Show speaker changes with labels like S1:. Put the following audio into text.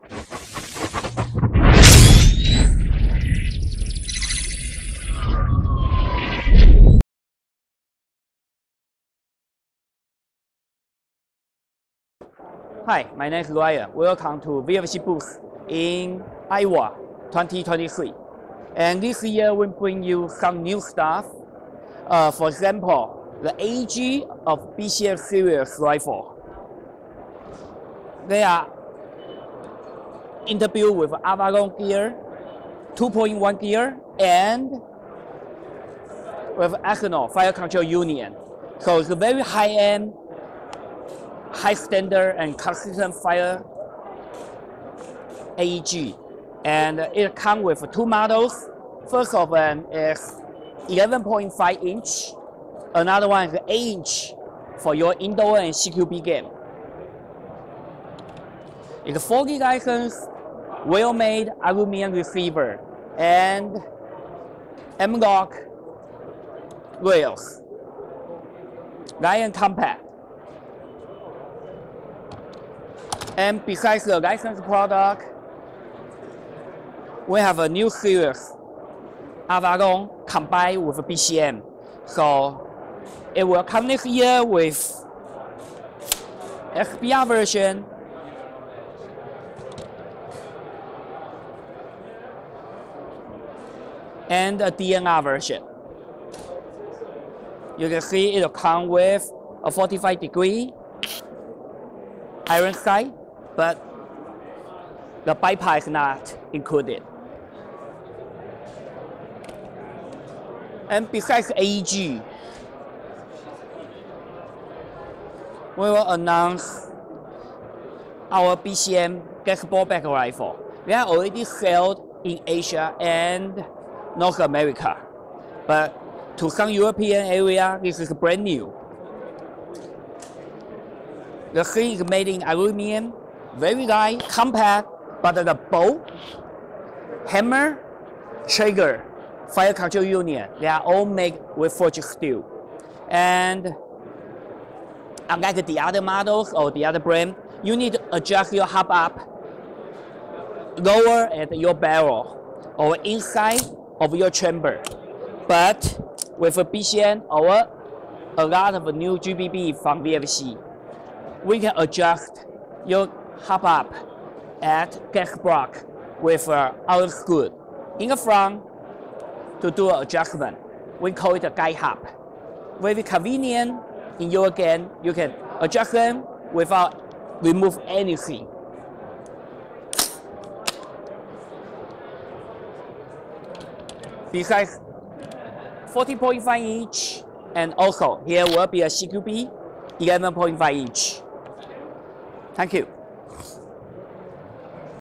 S1: Hi, my name is Ryan. Welcome to VFC booth in IWA 2023. And this year we bring you some new stuff. Uh, for example, the AG of BCM series rifle. They are interbuilt with Avalon gear, 2.1 gear, and with Acronol fire control union. So it's a very high-end high standard and consistent fire AEG. And it comes with two models. First of them is 11.5 inch. Another one is 8 inch for your indoor and CQB game. It's 40 license, well-made aluminum receiver, and M-LOK rails. Lion compact. And besides the licensed product, we have a new series, Avalon combined with BCM. So it will come next year with XBR version, and a DNR version. You can see it'll come with a 45 degree iron sight but the bypass is not included. And besides AEG, we will announce our BCM gas blowback rifle. We are already sold in Asia and North America, but to some European area, this is brand new. The thing is made in aluminum very light, compact, but the bow, hammer, trigger, fire control unit, they are all made with forged steel. And unlike the other models or the other brand, you need to adjust your hop up lower at your barrel or inside of your chamber. But with a BCM or a lot of new GBB from VFC, we can adjust your hop up at gas block with uh, our screw in the front to do adjustment. We call it a guide hub. Very convenient in your game. You can adjust them without remove anything. Besides 40.5 inch, and also here will be a CQB 11.5 inch. Thank you.